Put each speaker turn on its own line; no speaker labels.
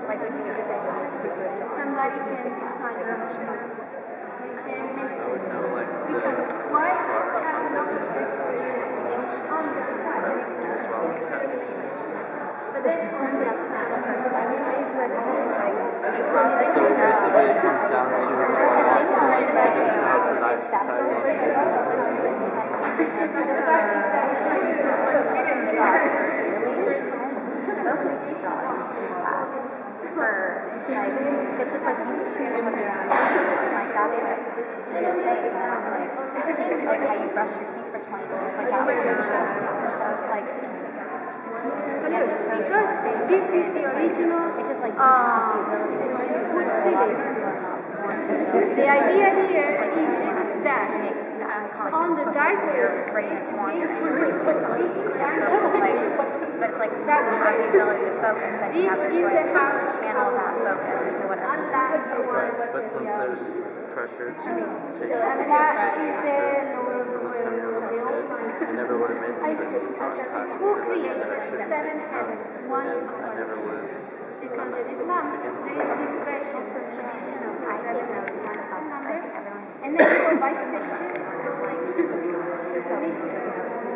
Like if you, if it, somebody can decide something it. Because why have an on the side? But then on the side, anyways, but it's like,
So basically, it comes down to what I to like that I society wants to do.
for it's just like you choose what you're like that's what you're saying you like like how you brush your teeth for 20 minutes like that was your choice so it's like
Because this is the original
it's just like
uh, wood. The idea here is that on the dark wood, basically,
it's focus that you have. To channel that focus into whatever.
Right.
But since there's pressure to take
a
from the time you're a little kid, I never would have made the choice to drawing class because I knew that I shouldn't take and I never would have
because in Islam there is this special from traditional
I take notes one everyone.
And then you go by stages. so basically